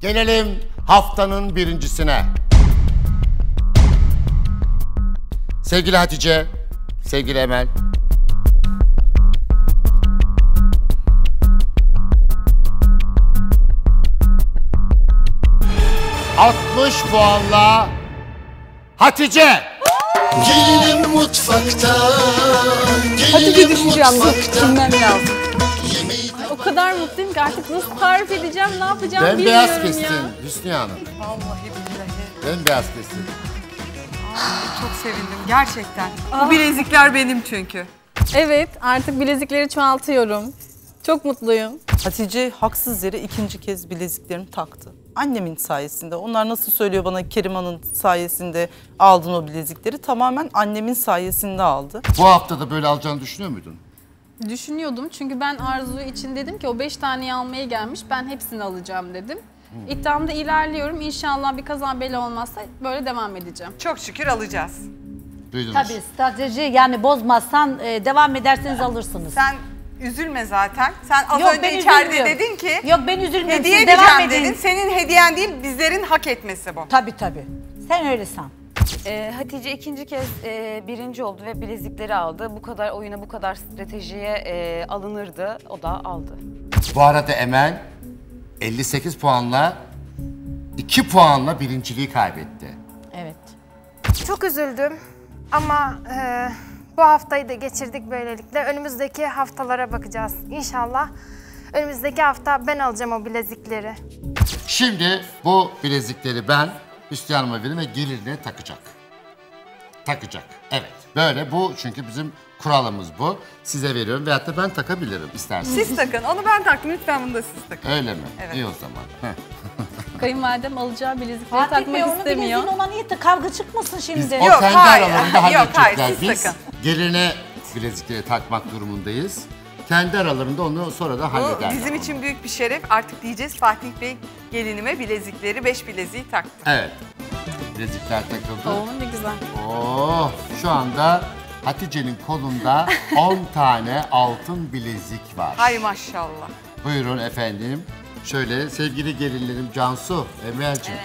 Gelelim haftanın birincisine. Sevgili Hatice, sevgili Emel. ...60 puanla Hatice. Gelinim mutfakta Hatice Gelinim düşeceğim. Dur, mutfakta Bilmem lazım. O kadar mutluyum ki artık nasıl tarif edeceğim, ne yapacağım Bembeyaz bilmiyorum kestin ya. Hüsnü Hanım. Vallahi billahi. Bembeyaz kestin. Çok sevindim gerçekten. Bu bilezikler benim çünkü. Evet, artık bilezikleri çoğaltıyorum. Çok mutluyum. Hatice haksız yere ikinci kez bileziklerini taktı. Annemin sayesinde. Onlar nasıl söylüyor bana Keriman'ın sayesinde aldın o bilezikleri. Tamamen annemin sayesinde aldı. Bu hafta da böyle alacağını düşünüyor muydun? Düşünüyordum çünkü ben Arzu için dedim ki o 5 taneyi almaya gelmiş, ben hepsini alacağım dedim. İddiamda ilerliyorum. İnşallah bir kaza bela olmazsa böyle devam edeceğim. Çok şükür alacağız. Duydunuz. Tabii strateji yani bozmazsan e, devam ederseniz alırsınız. Sen üzülme zaten. Sen az Yok, önce ben içeride üzülmüyorum. dedin ki Yok ben üzülmüyorum. hediye Siz devam edin. dedin. Senin hediyen değil bizlerin hak etmesi bu. Tabii tabii. Sen öyle san. Ee, Hatice ikinci kez e, birinci oldu ve bilezikleri aldı. Bu kadar oyuna, bu kadar stratejiye e, alınırdı. O da aldı. Bu arada Emel 58 puanla 2 puanla birinciliği kaybetti. Evet. Çok üzüldüm ama e, bu haftayı da geçirdik böylelikle. Önümüzdeki haftalara bakacağız inşallah. Önümüzdeki hafta ben alacağım o bilezikleri. Şimdi bu bilezikleri ben Hüsnü Hanım'a veririm ve gelinine takacak. Takacak. Evet. Böyle bu çünkü bizim kuralımız bu. Size veriyorum veyahut da ben takabilirim isterseniz. Siz takın. Onu ben taktım. Lütfen bunu da siz takın. Öyle mi? Evet. İyi o zaman. Kayınvalidem alacağı bilezikleri Fatih Bey takmak onun istemiyor. bileziğini ona niye de kavga çıkmasın şimdi. Biz o Yok, kendi hayır. aralarında Yok, hayır, halledecekler. siz Biz takın. geline bilezikleri takmak durumundayız. Kendi aralarında onu sonra da Bu hallederler. bizim için büyük bir şeref. Artık diyeceğiz Fatih Bey gelinime bilezikleri, beş bileziği taktı. Evet. Bilezikler takıldı. Oo ne güzel. Oh, şu anda Hatice'nin kolunda 10 tane altın bilezik var. Hay maşallah. Buyurun efendim. Şöyle sevgili gelinlerim Cansu, Emel'ciğim.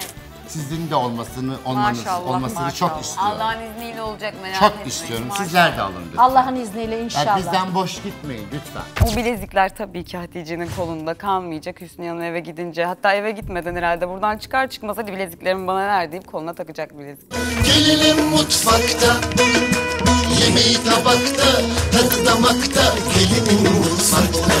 Sizin de olmasını, olmanız, Maşallah, olmasını maşallah. çok istiyorum. Allah'ın izniyle olacak merak çok etmeyin. istiyorum. Maşallah. Sizler de alın lütfen. Allah'ın izniyle Yani inşallah. bizden boş gitmeyin lütfen. O bilezikler tabii ki Hatice'nin kolunda kalmayacak. Hüsnü Hanım eve gidince hatta eve gitmeden herhalde buradan çıkar çıkmaz hadi bileziklerimi bana ver deyip koluna takacak bilezik. Gelinim mutfakta Yemeği tabakta Tadı damakta Gelinim mutfakta